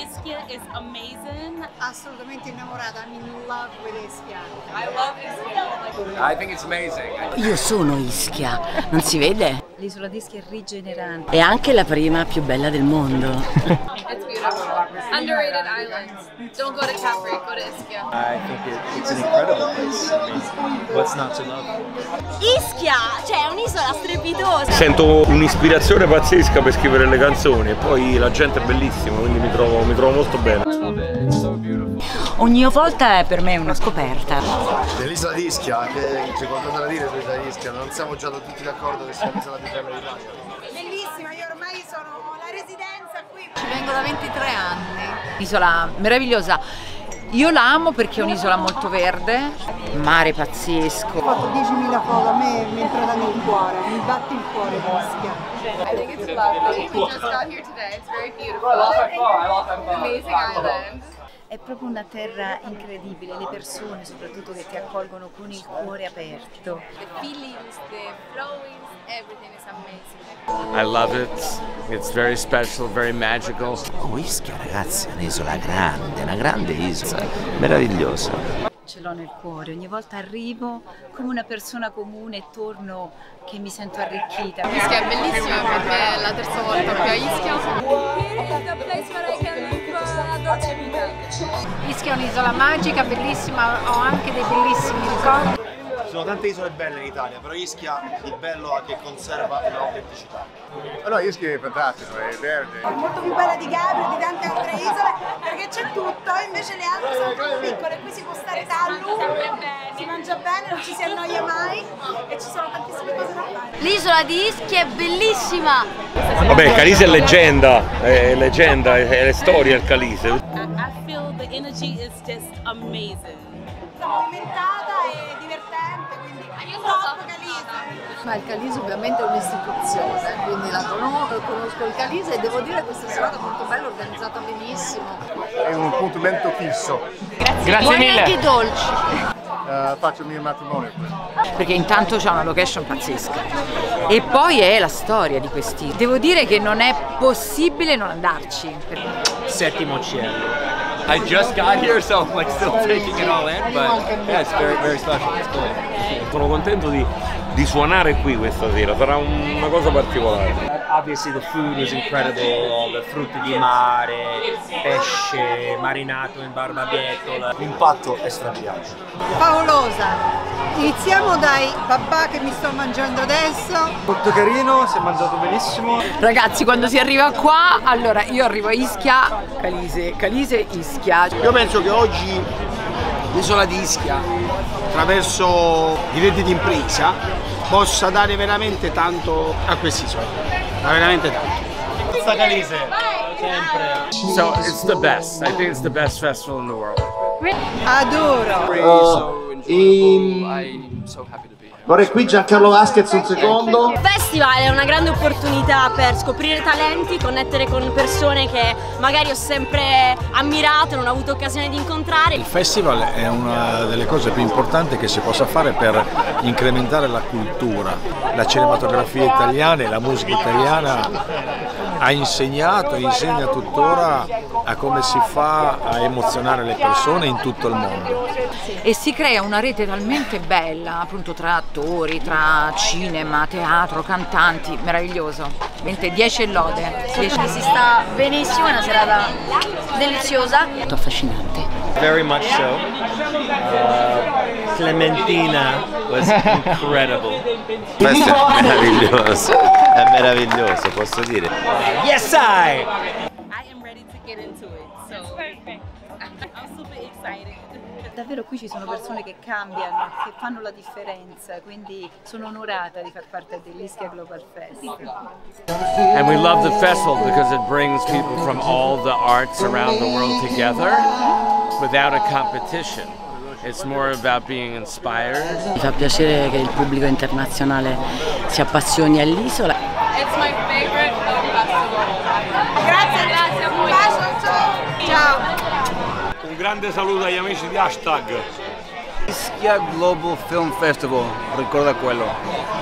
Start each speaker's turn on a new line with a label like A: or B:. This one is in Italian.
A: Ischia is amazing. Assolutamente innamorata. I'm in love with Ischia.
B: I love Ischia.
C: I think it's amazing.
D: Io sono Ischia, non si vede?
A: L'isola di Ischia è rigenerante.
D: È anche la prima più bella del mondo.
B: It's beautiful. Underrated islands. Don't go to Capri, go to Ischia.
E: I think it, it's an incredible place. I mean, what's not to love?
F: Ischia, cioè è un'isola strepitosa.
G: Sento un'ispirazione pazzesca per scrivere le canzoni e poi la gente è bellissima, quindi mi trovo, mi trovo molto bene.
D: Ogni volta è per me una scoperta.
H: Dell'isola di Ischia, che c'è qualcosa da dire sull'isola di Ischia, non siamo già tutti d'accordo che sia l'isola più bella d'Italia.
A: Bellissima, io ormai sono la residenza qui.
B: Ci vengo da 23 anni.
I: Isola meravigliosa. Io la amo perché è un'isola molto verde, mare pazzesco.
A: Ho fatto 10.000 foto, a me mi è entrata nel cuore, mi batte il cuore di Ischia.
B: I think it's lovely. We just got here today. It's very beautiful. Amazing island.
A: È proprio una terra incredibile, le persone soprattutto che ti accolgono con il cuore aperto.
B: The feelings, the flowings, everything is amazing.
C: I love it. It's very special, very magical.
J: Oh, Ischia ragazzi, è un'isola grande, una grande isola, meravigliosa.
A: Ce l'ho nel cuore, ogni volta arrivo come una persona comune e torno che mi sento arricchita.
B: Ischia è bellissima, per me è la terza volta qui a Ischia.
I: Ischia è un'isola magica, bellissima, ho anche dei bellissimi ricordi.
H: Ci sono tante isole belle in Italia, però Ischia il bello è che conserva l'autenticità.
K: Allora Ischia è fantastico, è verde.
A: È molto più bella di Capri e di tante altre isole perché c'è tutto, invece le altre sono troppo piccole, qui si può stare da a lungo, si mangia bene, non ci si annoia mai e ci sono tantissime cose da fare.
F: L'isola di Ischia è bellissima.
G: Vabbè, Calise è leggenda, è leggenda, è, è storia il Calise.
F: Amazing.
A: movimentata e divertente, quindi top Calise.
L: Ma il Calise ovviamente è un'istituzione, quindi la conosco, conosco il Calise e devo dire questa serata molto bella, organizzata benissimo.
K: È un appuntamento fisso.
I: Grazie
F: Buoni
I: mille.
F: anche dolci.
K: Eh, faccio il mio matrimonio qui.
I: Perché intanto c'è una location pazzesca. E poi è la storia di questi. Devo dire che non è possibile non andarci.
E: Settimo cielo.
C: I just got here, so I'm like still taking it all in, but yeah, it's very, very special. It's cool.
G: Sono contento di, di suonare qui questa sera, sarà un- una cosa particolare.
E: Obviously the food is incredible, frutti di mare, pesce marinato in barbabietola.
H: L'impatto è strabiliante.
A: Favolosa. Iniziamo dai babà che mi sto mangiando adesso.
E: Molto carino, si è mangiato benissimo.
I: Ragazzi, quando si arriva qua, allora io arrivo a Ischia, Calise, Calise, Ischia.
H: Io penso che oggi l'isola di Ischia, attraverso i reti di impresa, possa dare veramente tanto a quest'isola. Ma veramente tanto.
E: Forza Calise, sempre.
C: So it's the best. I think it's the best festival in the world.
A: Adoro.
H: I'm
C: so happy to.
H: Vorrei qui Giancarlo Vasquez un secondo.
F: Il festival è una grande opportunità per scoprire talenti, connettere con persone che magari ho sempre ammirato e non ho avuto occasione di incontrare.
M: Il festival è una delle cose più importanti che si possa fare per incrementare la cultura. La cinematografia italiana e la musica italiana ha insegnato e insegna tuttora a come si fa a emozionare le persone in tutto il mondo.
I: E si crea una rete talmente bella, appunto tra attori, tra cinema, teatro, cantanti, meraviglioso. Mentre 10 e lode.
F: Si sta benissimo, è una serata deliziosa.
D: Molto affascinante.
E: Very much so. Uh, Clementina was incredible.
J: Questo è meraviglioso, è meraviglioso, posso dire.
E: Yes, I!
F: I am ready to get into it, so.
A: Davvero qui ci sono persone che cambiano, che fanno la differenza, quindi sono onorata di far parte dell'Ischia Global Festival.
C: And we love the festival because it brings people from all the arts around the world together without a competition. It's more about being inspired.
D: Mi fa piacere che il pubblico internazionale si appassioni all'isola.
B: It's my favorite festival.
A: Grazie,
B: grazie
G: Un grande saluto agli amici di Hashtag.
J: Ischia Global Film Festival, ricorda quello.